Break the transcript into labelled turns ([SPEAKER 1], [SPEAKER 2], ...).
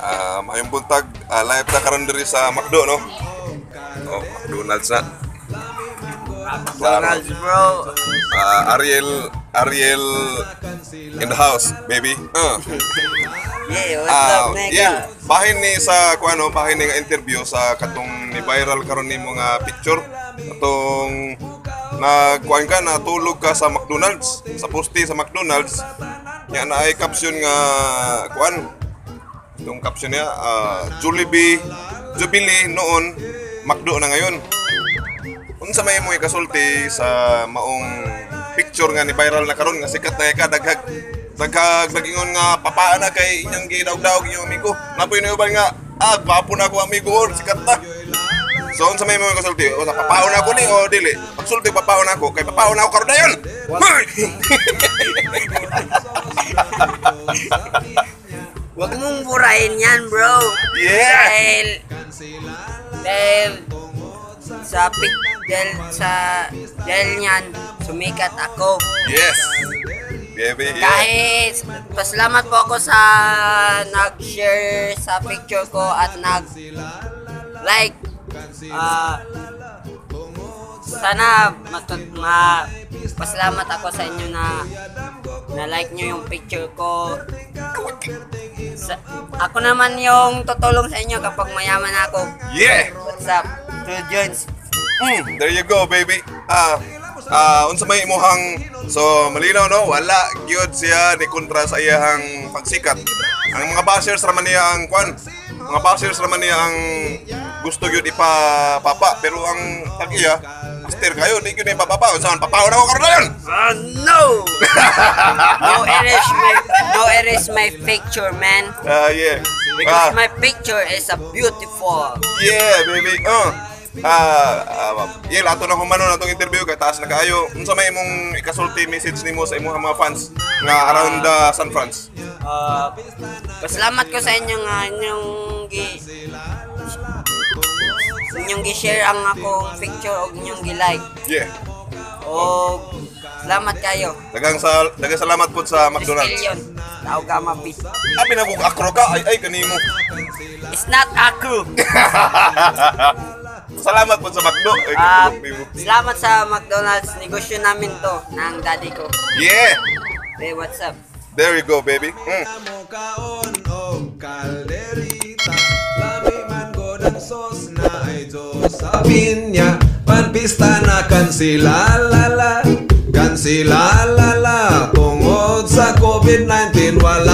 [SPEAKER 1] Ah, mayong buntag, ah, live na karon diri sa McDo, no? Oh, McDonald's na.
[SPEAKER 2] McDonald's, bro.
[SPEAKER 1] Ah, Ariel, Ariel in the house, baby. Uh.
[SPEAKER 2] Yeah, what's
[SPEAKER 1] Ah,
[SPEAKER 2] up, nigga?
[SPEAKER 1] yeah. Bahin ni sa kuano, bahin ni nga interview sa katong ni viral karon ni mga picture katong nagkuan ka natulog ka sa McDonald's sa poste sa McDonald's nya na ay caption nga kuan itong caption niya ah, Jollibee Jubilee noon McDo na ngayon. Unsa may mo ikasulti sa maong picture nga ni viral na karon nga sikat na ka daghag daghag nagingon nga papaan na kay inyong gidawdaw inyong amigo. Napoy na uban nga ah gwapo na ko amigo or sikat na. So unsa may mo ikasulti o sa papaon ako ni o dili pagsulti papaon ako kay papaon ako karon dayon!
[SPEAKER 2] Huwag mong burahin yan, bro.
[SPEAKER 1] Yeah!
[SPEAKER 2] Dahil, dahil, sa pic, dahil sa, dahil yan, sumikat ako.
[SPEAKER 1] yes baby yeah.
[SPEAKER 2] Kahit, pasalamat po ako sa nag-share sa picture ko at nag-like. Ah, sana matut ma pasalamat ako sa inyo na na like nyo yung picture ko. Sa, ako naman yung tutulong sa inyo kapag mayaman ako.
[SPEAKER 1] yeah
[SPEAKER 2] What's up? True Jones.
[SPEAKER 1] Mm, there you go, baby. Ah, ah, unsa may imuhang so malinaw no, wala gyud siya ni kontra sa iyahang pagsikat. Ang mga bashers raman niya ang kwan. Mga bashers raman niya ang gusto gyud ipapapa pero ang tag iya Master kayo, di gyud ipapapa. Unsa man papaw na ko karon dayon?
[SPEAKER 2] Oh no! no erase my no erase my picture, man.
[SPEAKER 1] Ah, yeah.
[SPEAKER 2] Because
[SPEAKER 1] Ah,
[SPEAKER 2] my picture is a beautiful.
[SPEAKER 1] Yeah, baby. Uh. Ah, ah, yeah, lato na humano na itong interview kay taas na kaayo. Unsa may imong ikasulti message nimo sa imong mga fans nga around the San Franz?
[SPEAKER 2] Uh, pasalamat ko sa inyo nga inyong gi inyong gi-share ang akong picture o inyong gi-like.
[SPEAKER 1] Yeah.
[SPEAKER 2] O salamat kayo.
[SPEAKER 1] Dagang sa dagang salamat po sa McDonald's.
[SPEAKER 2] Tao ka mapi.
[SPEAKER 1] Abi na kung akro ka ay ay kanimo.
[SPEAKER 2] It's not ako.
[SPEAKER 1] Salamat po sa McDo. Ay, kanimo.
[SPEAKER 2] salamat sa McDonald's. Negosyo namin to ng daddy ko.
[SPEAKER 1] Yeah.
[SPEAKER 2] Hey, what's up?
[SPEAKER 1] There you go, baby. Mm.
[SPEAKER 3] Niya, panpista na kan sila lala Kan sila lala Tungod sa COVID-19 wala